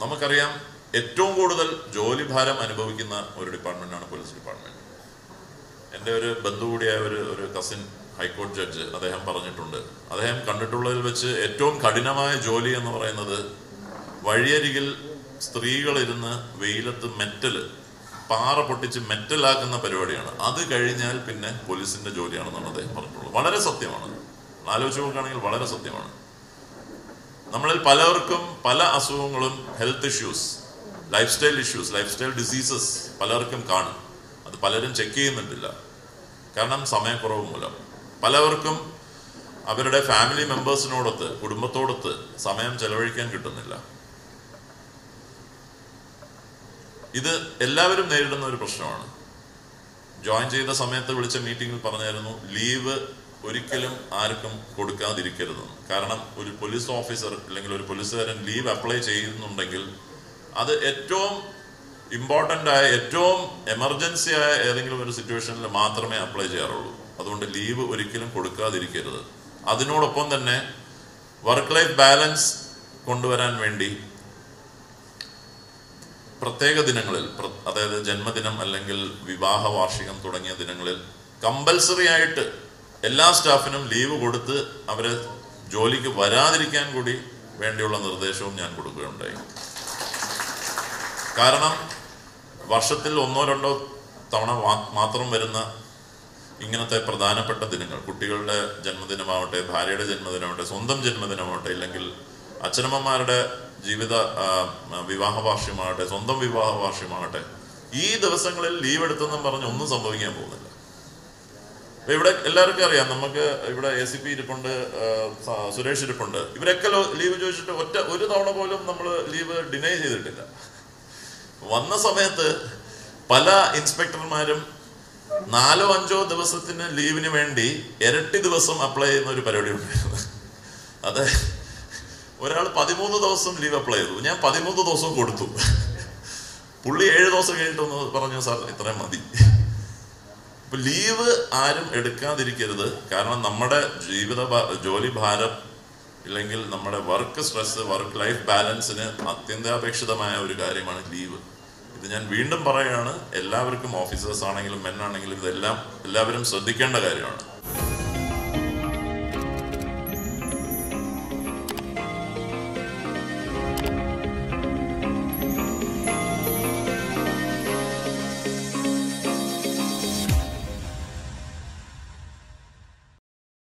നമുക്കറിയാം ഏറ്റവും കൂടുതൽ ജോലി ഭാരം അനുഭവിക്കുന്ന ഒരു ഡിപ്പാർട്ട്മെന്റാണ് പോലീസ് ഡിപ്പാർട്ട്മെന്റ്. എന്റെ ഒരു ബന്ധു കൂടിയായ ഒരു ഒരു കസിൻ ഹൈക്കോടതി ജഡ്ജ് അദ്ദേഹം പറഞ്ഞിട്ടുണ്ട്. അദ്ദേഹം കണ്ടിട്ടുള്ളതിൽ വെച്ച് ഏറ്റവും കഠിനമായ ജോലി എന്ന് പറയുന്നത് വഴിയരികിൽ സ്ത്രീകൾ ഇരുന്ന് വെയിലത്ത് മെറ്റൽ പാറ പൊട്ടിച്ച് മെറ്റലാക്കുന്ന പരിപാടിയാണ്. അത് കഴിഞ്ഞാൽ പിന്നെ പോലീസിന്റെ ജോലിയാണെന്നാണ് അദ്ദേഹം പറഞ്ഞിട്ടുള്ളത്. വളരെ സത്യമാണ്. ആലോചിച്ച് നോക്കുകയാണെങ്കിൽ വളരെ സത്യമാണ്. നമ്മളിൽ പലർക്കും പല അസുഖങ്ങളും health issues life style issues life style diseases പലർക്കും കാണും. അത് പലരും ചെക്ക് ചെയ്യുന്നുണ്ടില്ല. കാരണം സമയക്കുറവ് മൂലം. പലവർക്കും അവരുടെ ഫാമിലി മെമ്പേഴ്സിനോടൊത്ത് കുടുംബത്തോടൊത്ത് സമയം ചെലവഴിക്കാൻ കിട്ടുന്നില്ല. ഇത് എല്ലാവരും നേരിടുന്ന ഒരു പ്രശ്നമാണ്. ജോയിൻ ചെയ്ത സമയത്ത് വിളിച്ച മീറ്റിംഗിൽ പറഞ്ഞായിരുന്നു ലീവ് ഒരിക്കലും ആർക്കും കൊടുക്കാതിരിക്കരുത്. കാരണം ഒരു പോലീസ് ഓഫീസർ അല്ലെങ്കിൽ ഒരു പോലീസുകാരൻ ലീവ് അപ്ലൈ ചെയ്യുന്നുണ്ടെങ്കിൽ അത് ഏറ്റവും ഇമ്പോർട്ടന്റ് ആയ ഏറ്റവും എമർജൻസി ആയ ഏതെങ്കിലും ഒരു സിറ്റുവേഷനിൽ മാത്രമേ അപ്ലൈ ചെയ്യാറുള്ളൂ. അതുകൊണ്ട് ലീവ് ഒരിക്കലും കൊടുക്കാതിരിക്കരുത്. അതിനോടൊപ്പം തന്നെ വർക്ക് ലൈഫ് ബാലൻസ് കൊണ്ടുവരാൻ വേണ്ടി പ്രത്യേക ദിനങ്ങളിൽ അതായത് ജന്മദിനം അല്ലെങ്കിൽ വിവാഹ വാർഷികം തുടങ്ങിയ ദിനങ്ങളിൽ കമ്പൽസറി ആയിട്ട് എല്ലാ സ്റ്റാഫിനും ലീവ് കൊടുത്ത് അവരെ ജോലിക്ക് വരാതിരിക്കാൻ കൂടി വേണ്ടിയുള്ള നിർദ്ദേശവും ഞാൻ കൊടുക്കുകയുണ്ടായി. കാരണം വർഷത്തിൽ ഒന്നോ രണ്ടോ തവണ മാത്രം വരുന്ന ഇങ്ങനത്തെ പ്രധാനപ്പെട്ട ദിനങ്ങൾ കുട്ടികളുടെ ജന്മദിനമാവട്ടെ ഭാര്യയുടെ ജന്മദിനമാവട്ടെ സ്വന്തം ജന്മദിനമാവട്ടെ ഇല്ലെങ്കിൽ അച്ഛനമ്മമാരുടെ ജീവിത വിവാഹ വാർഷികമാകട്ടെ സ്വന്തം വിവാഹ വാർഷികമാകട്ടെ ഈ ദിവസങ്ങളിൽ ലീവ് എടുത്തെന്നും പറഞ്ഞ് ഒന്നും സംഭവിക്കാൻ പോകുന്നില്ല. ഇപ്പൊ ഇവിടെ എല്ലാവർക്കും അറിയാം നമുക്ക് ഇവിടെ എ സി പി ഇരിപ്പുണ്ട് സുരേഷ് ഇരിപ്പുണ്ട്. ഇവരൊക്കെ ലീവ് ചോദിച്ചിട്ട് ഒറ്റ ഒരു തവണ പോലും നമ്മൾ ലീവ് ഡിനൈ ചെയ്തിട്ടില്ല. വന്ന സമയത്ത് പല ഇൻസ്പെക്ടർമാരും നാലോ അഞ്ചോ ദിവസത്തിന് ലീവിന് വേണ്ടി ഇരട്ടി ദിവസം അപ്ലൈ ചെയ്യുന്ന ഒരു പരിപാടി ഉണ്ടായിരുന്നു. അത് ഒരാൾ പതിമൂന്ന് ദിവസം ലീവ് അപ്ലൈ ചെയ്തു. ഞാൻ പതിമൂന്ന് ദിവസം കൊടുത്തു. പുള്ളി ഏഴ് ദിവസം കഴിഞ്ഞിട്ടൊന്ന് പറഞ്ഞു സാർ ഇത്രയും മതി. ലീവ് ആരും എടുക്കാതിരിക്കരുത്. കാരണം നമ്മുടെ ജീവിത ജോലി ഭാരം ഇല്ലെങ്കിൽ നമ്മുടെ വർക്ക് സ്ട്രെസ് വർക്ക് ലൈഫ് ബാലൻസിന് അത്യന്താപേക്ഷിതമായ ഒരു കാര്യമാണ് ലീവ് ഇത് ഞാൻ വീണ്ടും പറയുകയാണ് എല്ലാവർക്കും ഓഫീസേഴ്സ് ആണെങ്കിലും മെൻ ആണെങ്കിലും ഇതെല്ലാം എല്ലാവരും ശ്രദ്ധിക്കേണ്ട കാര്യമാണ്.